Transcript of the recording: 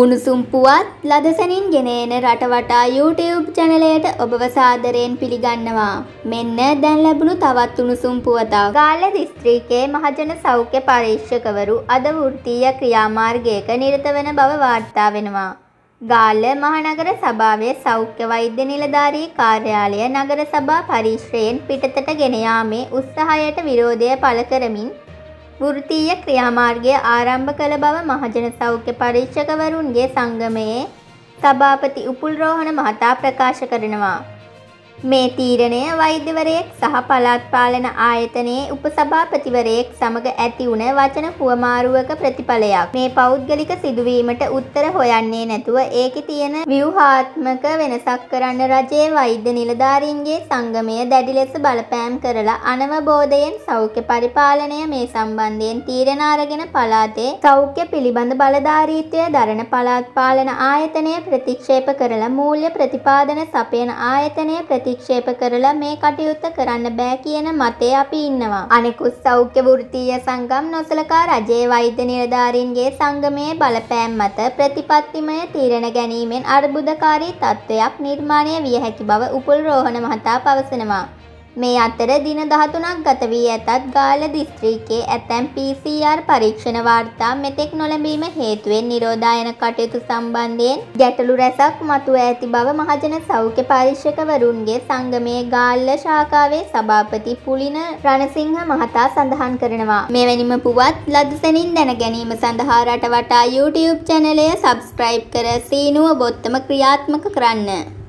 උණුසුම් පුවත් ලදසනින් ගෙනෙන රටවටා YouTube චැනලයට ඔබව සාදරයෙන් පිළිගන්නවා. මෙන්න දැන් ලැබුණු තවත් උණුසුම් පුවතක්. ගාල්ල දිස්ත්‍රික්කයේ මහජන සෞඛ්‍ය පරීක්ෂකවරු අද වෘත්තීය ක්‍රියාමාර්ගයක නිරත වන බව වාර්තා වෙනවා. ගාල්ල මහනගර සභාවේ සෞඛ්‍ය වෛද්‍ය නිලධාරී කාර්යාලය නගර සභා පරිශ්‍රයෙන් පිටතට ගෙන යාමේ උත්සාහයට විරෝධය පළ කරමින් වෘත්තීය ක්‍රියාමාර්ගය ආරම්භ කළ බව මහජන සෞඛ්‍ය පරීක්ෂකවරුන්ගේ සංගමයේ සභාපති උපුල් රෝහණ මහතා ප්‍රකාශ කරනවා. මේ තීරණය වෛද්‍යවරයෙක් සහ පළාත් පාලන ආයතනයේ උපසභාපතිවරයෙක් සමග ඇති වුණ වචන හුවමාරුවක ප්‍රතිඵලයක්. මේ පෞද්ගලික සිදුවීමට උත්තර හොයන්නේ නැතුව ඒකේ තියෙන ව්‍යුහාත්මක වෙනසක් කරන්න රජයේ වෛද්‍ය නිලධාරීන්ගේ සංගමය දැඩි ලෙස බලපෑම් කරලා අනවබෝධයෙන් සෞඛ්‍ය පරිපාලනය මේ සම්බන්ධයෙන් තීරණ අරගෙන පළාතේ සෞඛ්‍ය පිළිබඳ බලධාරීත්වය දරන පළාත් පාලන ආයතනය ප්‍රතික්ෂේප කරලා මූල්‍ය ප්‍රතිපාදන සපයන ආයතනය ප්‍රති ප්‍රතික්ෂේප කරලා මේ කටයුත්ත කරන්න බෑ කියන මතේ අපි ඉන්නවා. අනෙකුත් සෞඛ්‍ය වෘත්තීය සංගම් නොසලකා රජයේ වෛද්‍ය නිලධාරීන්ගේ සංගමයේ බලපෑම් මත ප්‍රතිපත්තිමය තීරණ ගැනීමෙන් අර්බුදකාරී තත්ත්වයක් නිර්මාණය විය හැකි බව උපුල් රෝහණ මහතා පවසනවා. මේ අතර දින 13ක් ගත වී ඇතත් ගාල්ල දිස්ත්‍රික්කයේ ඇතැම් PCR පරීක්ෂණ වාර්තා මෙතෙක් නොලැබීම හේතුවෙන් නිරෝධායන කටයුතු සම්බන්ධයෙන් ගැටලු රැසක් මතුව ඇති බව මහජන සෞඛ්‍ය පරීක්ෂකවරුන්ගේ සංගමයේ ගාල්ල ශාඛාවේ සභාපති පුලින රණසිංහ මහතා සඳහන් කරනවා. මෙවැනිම පුවත් ලදසනින් දැන ගැනීම සඳහා රටවටා YouTube චැනලය සබස්ක්‍රයිබ් කර සීනුව බොත්තම ක්‍රියාත්මක කරන්න.